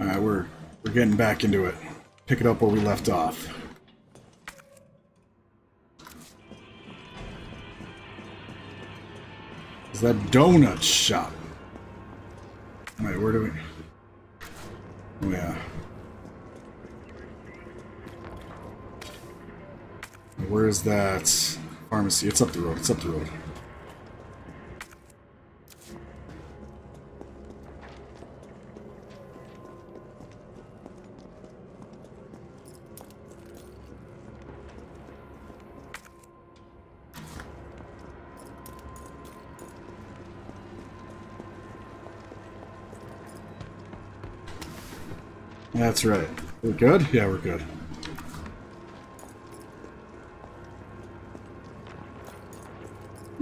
Alright, we're we're getting back into it. Pick it up where we left off. Is that donut shop? Alright, where do we... Oh, yeah. Where's that pharmacy? It's up the road. It's up the road. That's right. We're good? Yeah, we're good.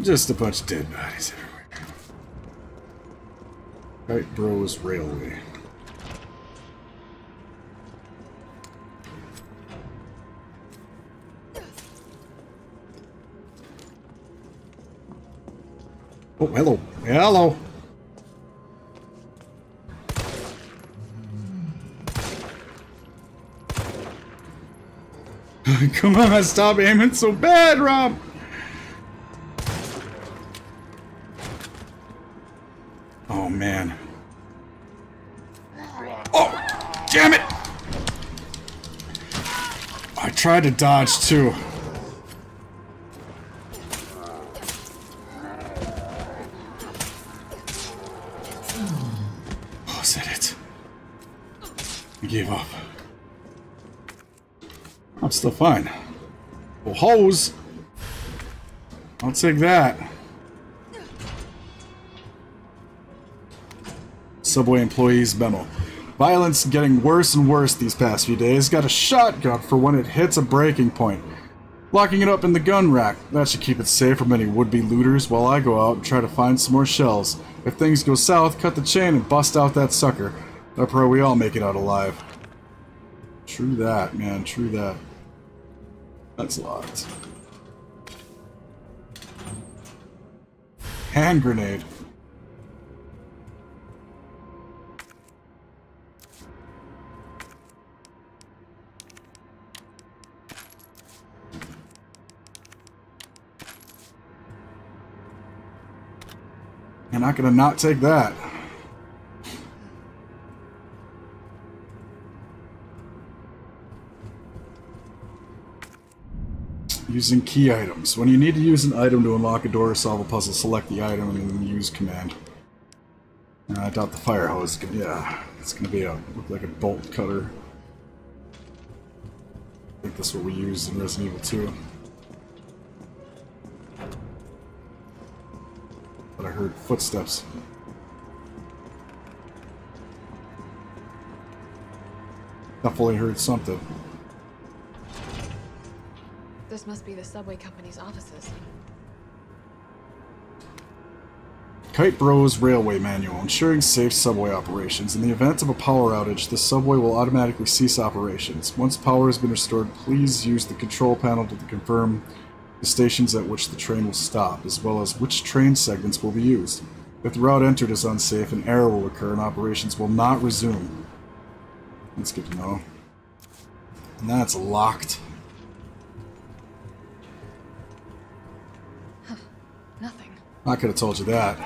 Just a bunch of dead bodies everywhere. Kite Bros Railway. Oh, hello. Hello. Come on, I stop aiming so bad, Rob! Oh, man. Oh! Damn it! I tried to dodge, too. Oh, is that it? I gave up. I'm still fine. Well, hose! I'll take that. Subway employees memo. Violence getting worse and worse these past few days. Got a shotgun for when it hits a breaking point. Locking it up in the gun rack. That should keep it safe from any would-be looters while I go out and try to find some more shells. If things go south, cut the chain and bust out that sucker. I pray we all make it out alive. True that, man. True that. That's locked. Hand grenade. You're not gonna not take that. Using key items. When you need to use an item to unlock a door or solve a puzzle, select the item and then use command. Uh, I doubt the fire hose gonna, yeah, it's gonna be a, look like a bolt cutter. I think that's what we used in Resident Evil 2. But I heard footsteps. Definitely heard something. This must be the subway company's offices. Kite Bros Railway Manual, ensuring safe subway operations. In the event of a power outage, the subway will automatically cease operations. Once power has been restored, please use the control panel to confirm the stations at which the train will stop, as well as which train segments will be used. If the route entered is unsafe, an error will occur and operations will not resume. That's good to know. And that's locked. I could have told you that.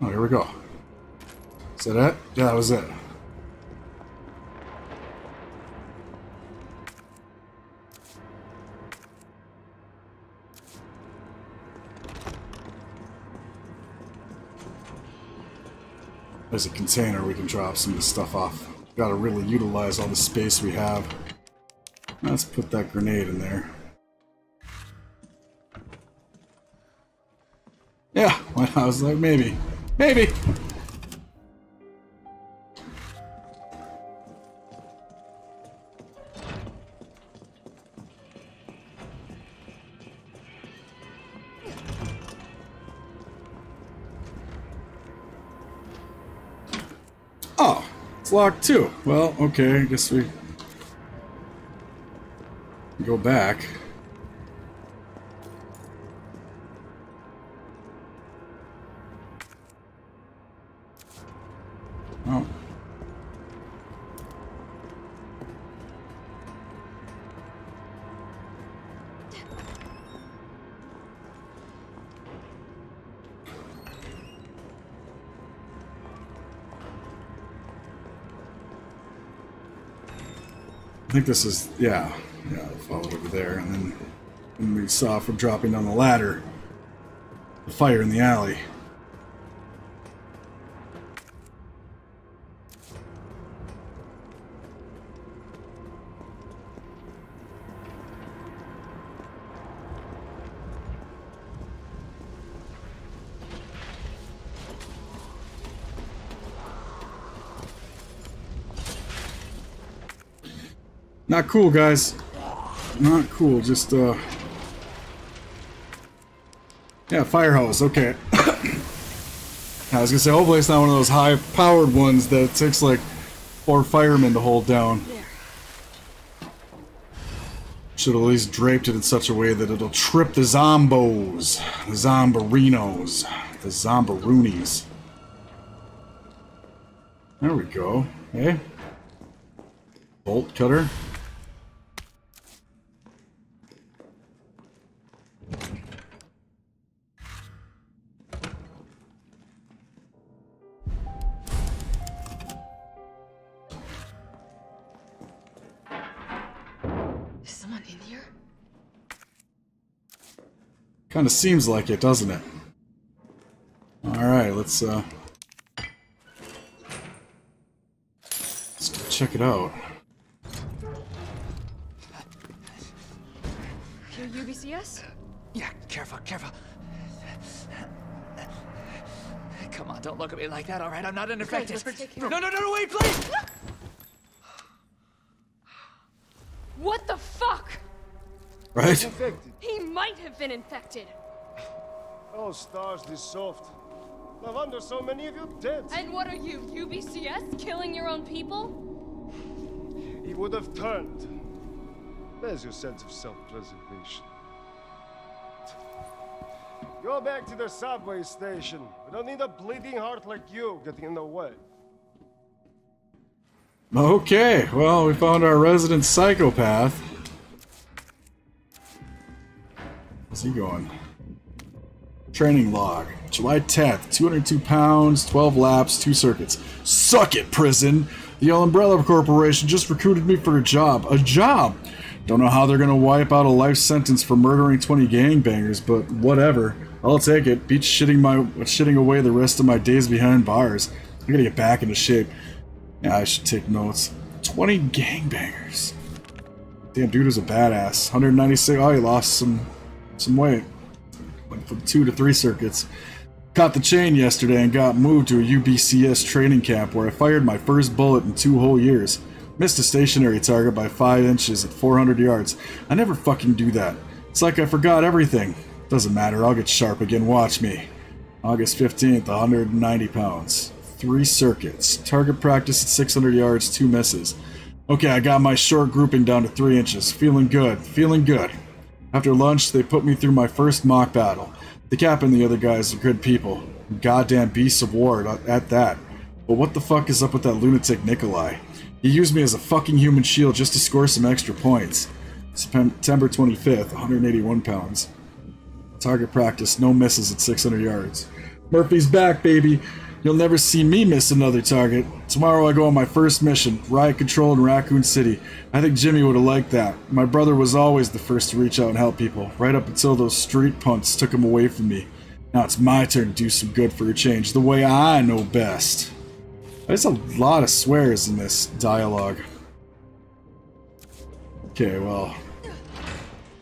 Oh, here we go. Is that it? Yeah, that was it. There's a container we can drop some of this stuff off. Gotta really utilize all the space we have. Let's put that grenade in there. Yeah, I was like, maybe. Maybe! It's locked too. Well, okay, I guess we go back. Think this is, yeah, yeah, followed over there, and then when we saw from dropping down the ladder, the fire in the alley. Not cool, guys. Not cool. Just, uh... Yeah, fire hose. Okay. I was gonna say, hopefully it's not one of those high-powered ones that takes, like, four firemen to hold down. Should at least draped it in such a way that it'll trip the zombos, the zombarinos, the zombaroonies. There we go. Hey. Bolt cutter. Kind of seems like it, doesn't it? Alright, let's, uh... Let's go check it out. Here, UBCS? Yeah, careful, careful. Come on, don't look at me like that, all right? I'm not an infected. let's take care no, no, no, no, wait, please! What the fuck? Right? Infected. He might have been infected. Oh, stars, this soft. No wonder so many of you dead. And what are you, UBCS? Killing your own people? He would have turned. There's your sense of self-preservation? Go back to the subway station. We don't need a bleeding heart like you getting in the way. Okay, well, we found our resident psychopath. He going? Training log. July 10th, 202 pounds, 12 laps, 2 circuits. Suck it, prison! The All Umbrella Corporation just recruited me for a job. A job! Don't know how they're gonna wipe out a life sentence for murdering 20 gangbangers, but whatever. I'll take it. Beats shitting my shitting away the rest of my days behind bars. I gotta get back into shape. Yeah, I should take notes. 20 gangbangers. Damn, dude was a badass. 196. Oh, he lost some some weight. Went from two to three circuits. Caught the chain yesterday and got moved to a UBCS training camp where I fired my first bullet in two whole years. Missed a stationary target by five inches at 400 yards. I never fucking do that. It's like I forgot everything. Doesn't matter, I'll get sharp again, watch me. August 15th, 190 pounds. Three circuits. Target practice at 600 yards, two misses. Okay, I got my short grouping down to three inches. Feeling good, feeling good. After lunch, they put me through my first mock battle. The cap and the other guys are good people. Goddamn beasts of war at at that. But what the fuck is up with that lunatic Nikolai? He used me as a fucking human shield just to score some extra points. September 25th, 181 pounds. Target practice, no misses at 600 yards. Murphy's back, baby. You'll never see me miss another target. Tomorrow I go on my first mission, riot control in Raccoon City. I think Jimmy would have liked that. My brother was always the first to reach out and help people, right up until those street punks took him away from me. Now it's my turn to do some good for a change, the way I know best. There's a lot of swears in this dialogue. Okay, well,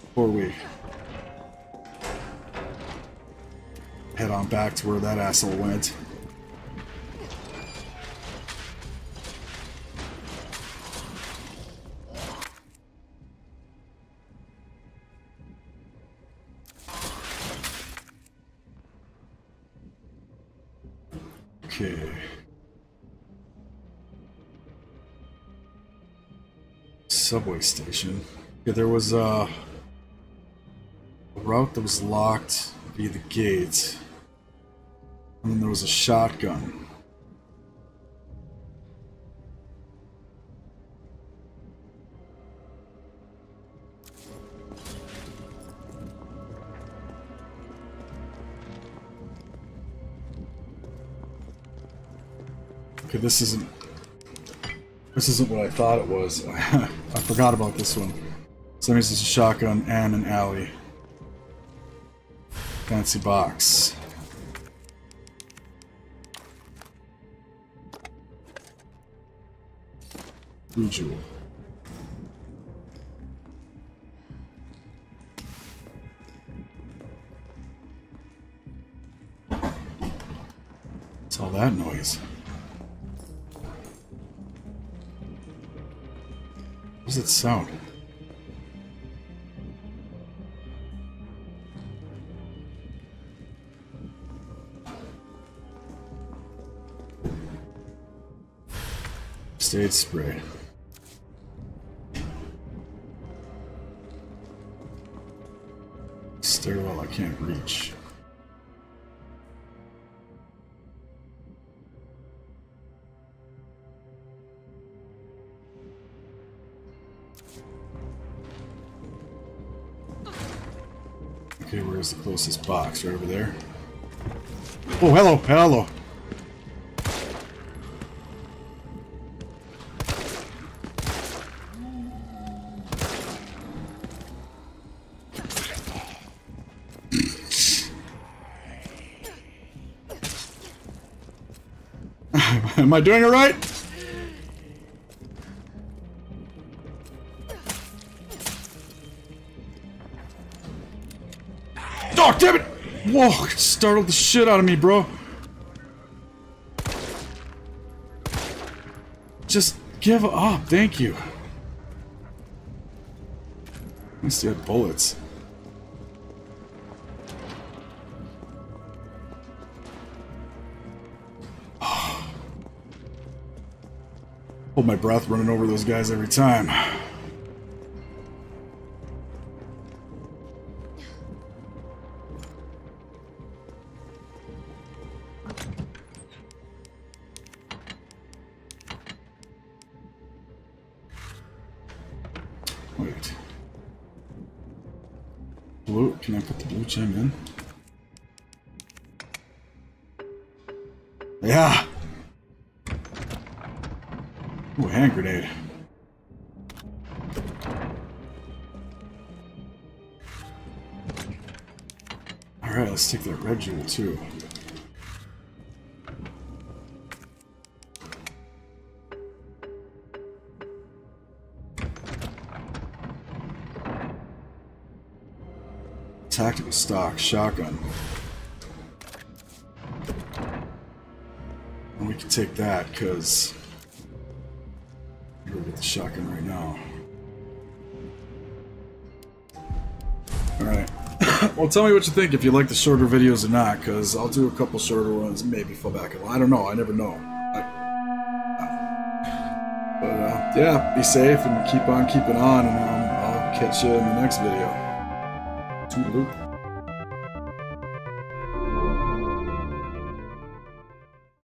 before we head on back to where that asshole went. Subway station. Yeah, there was uh, a route that was locked via the gate. And then there was a shotgun. Okay, this isn't this isn't what I thought it was. I forgot about this one. So that means it's a shotgun and an alley. Fancy box. Blue jewel. What's all that noise? Does it sound? Stage spray. Stairwell I can't reach. Where's the closest box? Right over there? Oh, hello, hello. Am I doing it right? Whoa, startled the shit out of me, bro. Just give up, thank you. At least you had bullets. Hold my breath running over those guys every time. Can I put the blue gem in? Yeah! Ooh, hand grenade. Alright, let's take that red jewel too. Tactical stock, shotgun. And we can take that, because with the shotgun right now. Alright. well, tell me what you think if you like the shorter videos or not, because I'll do a couple shorter ones, maybe fall back. I don't know. I never know. But, uh, yeah, be safe and keep on keeping on, and um, I'll catch you in the next video. Toodaloo.